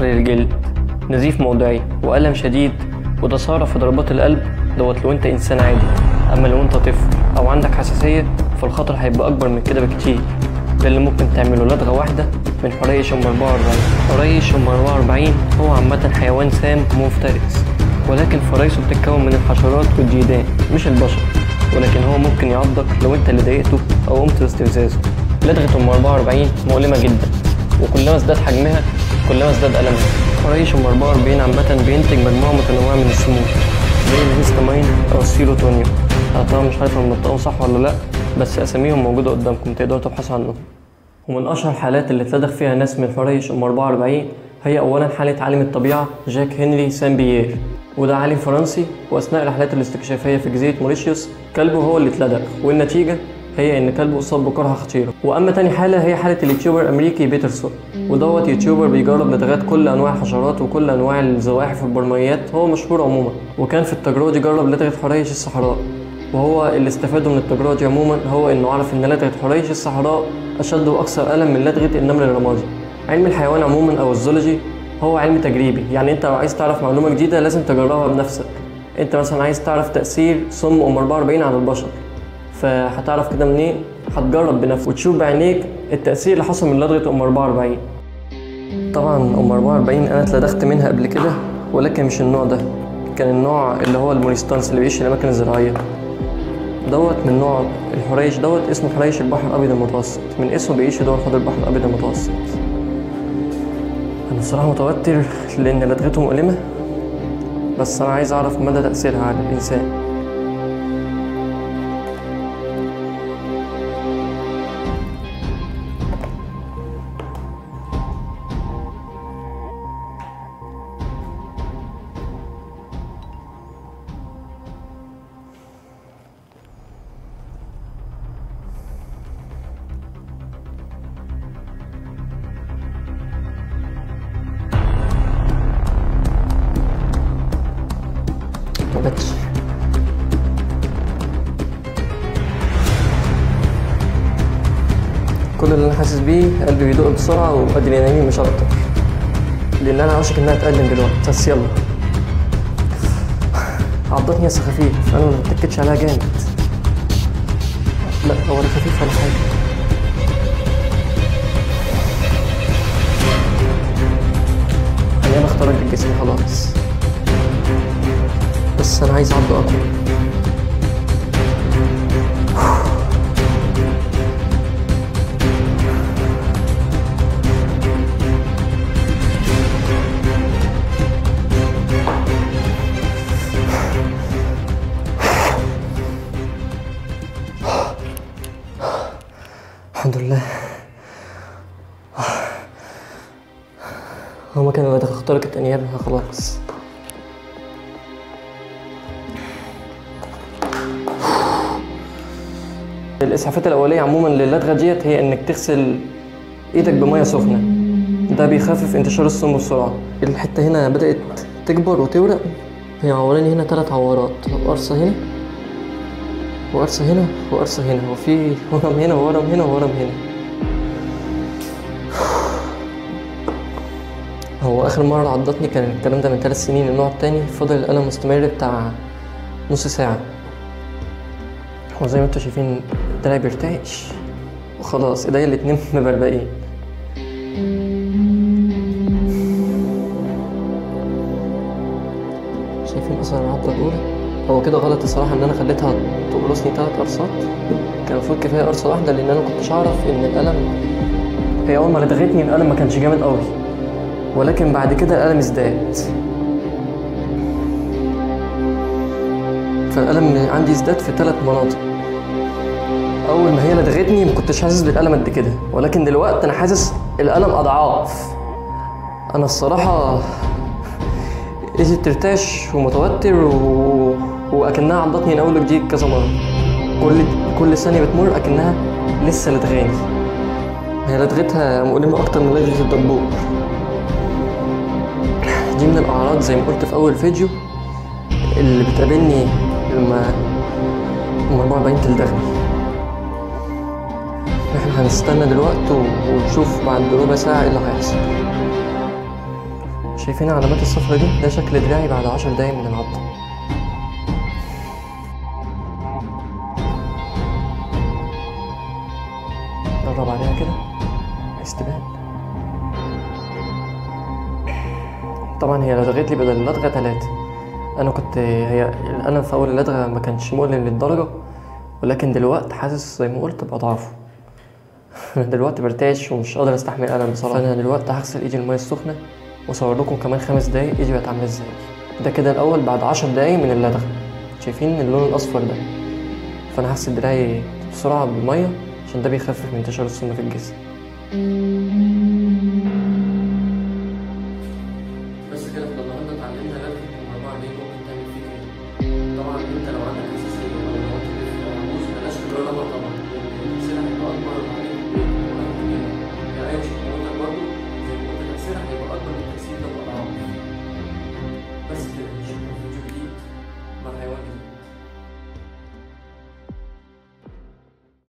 صخر للجلد. نزيف موضعي. وألم شديد. وتسارع في ضربات القلب دوت لو انت إنسان عادي. أما لو أنت طفل أو عندك حساسية فالخطر هيبقى أكبر من كده بكتير. ده اللي ممكن تعمله. لدغة واحدة من حريش ام 44 حريش ام 44 هو عامة حيوان سام مفترس. ولكن فريسه بتتكون من الحشرات والديدان مش البشر. ولكن هو ممكن يعضك لو أنت اللي ضايقته أو قمت باستفزازه. لدغة أم 44 مؤلمة جدا. وكلما ازداد حجمها كلما ازداد ألمها حريش ام 44 عامة بينتج مجموعة متنوعة من السموم زي الهيستامين أو السيروتونيوم أنا طبعا مش عارف أنا صح ولا لأ بس أساميهم موجودة قدامكم تقدروا تبحثوا عنهم. ومن أشهر الحالات اللي اتلدغ فيها ناس من حريش أم 44 هي أولا حالة عالم الطبيعة جاك هنري سان بيير وده عالم فرنسي وأثناء الرحلات الاستكشافية في جزيرة موريشيوس كلبه هو اللي اتلدغ. والنتيجة؟ هي إن كلبه أصاب بقرحه خطيره. وأما تاني حالة هي حالة اليوتيوبر الامريكي بيترسون. ودوت يوتيوبر بيجرب لدغات كل أنواع الحشرات وكل أنواع الزواحف والبرمائيات هو مشهور عموما. وكان في التجربة دي جرب لدغه حريش الصحراء. وهو اللي استفاده من التجربة دي عموما هو إنه عرف إن لدغه حريش الصحراء أشد وأكثر ألم من لدغه النمر الرمادي. علم الحيوان عموما أو ال zoology هو علم تجريبي. يعني أنت لو عايز تعرف معلومة جديدة لازم تجربها بنفسك. أنت مثلا عايز تعرف تأثير سم أم 44 على البشر. فهتعرف كده منين؟ هتجرب بنفسك وتشوف بعينيك التأثير اللي حصل من لدغة أم 44 طبعا أم 44 أنا اتلدغت منها قبل كده ولكن مش النوع ده. كان النوع اللي هو الموريستانس اللي بيعيش في الأماكن الزراعية. دوت من نوع الحريش دوت اسمه حريش البحر الأبيض المتوسط. من اسمه بيعيش في دول حوض البحر الأبيض المتوسط. أنا الصراحة متوتر لأن لدغته مؤلمة بس أنا عايز أعرف مدى تأثيرها على الإنسان. جاتش كل اللي أنا حاسس بيه قلبي بيدق بسرعة وادرينالين مش أكتر لأن أنا عاشق إنها تقدم دلوقتي. بس يلا. عضتني يا خفيف أنا ما اتكتش عليها جامد. لا هو خفيف ولا حاجة؟ أنا اخترق الجسم خلاص. بس أنا عايز عضه اقوى الحمد لله. هو كان بدك اخترقت انيابها خلاص. الإسعافات الأولية عموما للدغة ديت هي إنك تغسل إيدك بمية سخنة. ده بيخفف انتشار السم بسرعة. الحتة هنا بدأت تكبر وتورق. هي عوراني هنا ثلاث عورات قرصه هنا وقرصة هنا وقرصة هنا. وفي ورم هنا وورم هنا وورم هنا. هو آخر مرة عضتني كان الكلام ده من ثلاث سنين. النوع التاني فضل الالم مستمر بتاع نص ساعة. وزي ما أنتوا شايفين الدراع بيرتعش. وخلاص إيديا الاتنين مبربقين. شايفين أثر العضة الأولى؟ هو كده غلط الصراحة إن أنا خليتها تقرصني تلات قرصات. كان المفروض كفاية قرصة واحدة لأن أنا مكنتش أعرف إن الالم هي أول ما لدغتني الالم ما كانش جامد قوي ولكن بعد كده الالم ازداد. فالالم عندي ازداد في ثلاث مناطق. أول ما هي لدغتني ما كنتش حاسس بالألم قد كده. ولكن دلوقتي أنا حاسس الألم أضعاف. أنا الصراحة ايدي بترتعش ومتوتر و... وأكنها عضتني من اول وجديد كذا مرة. كل كل ثانية بتمر أكنها لسه لدغاني هي لدغتها مؤلمة أكتر من لدغة الدبور. دي من الأعراض زي ما قلت في أول فيديو اللي بتقابلني لما ام 44 تلدغني. إحنا هنستنى دلوقتي ونشوف بعد ربع ساعة إيه اللي هيحصل. شايفين علامات الصفرة دي؟ ده شكل دراعي بعد عشر دقايق من العضة قرب عليها كده. عايز تبان طبعا هي لدغت لي بدل اللدغة تلاتة. أنا كنت هي الألم في أول اللدغة ما كانش مؤلم للدرجة ولكن دلوقتي حاسس زي ما قلت بأضعافه. أنا دلوقتي برتعش ومش قادر أستحمل الألم بصراحة. فأنا دلوقتي هغسل إيدي المية السخنة وأصور لكم كمان خمس دقايق إيدي بقت عاملة إزاي. ده كده الأول بعد عشر دقايق من اللدغة شايفين اللون الأصفر ده؟ فأنا هغسل دراعي بسرعة بالمية عشان ده بيخفف من انتشار السم في الجسم. بس كده إحنا النهارده اتعلمنا دي ممكن تعمل فيك إيه؟ طبعا أنت لو عندك حساسية أو لو انت عجوز بلاش تجربها طبعا.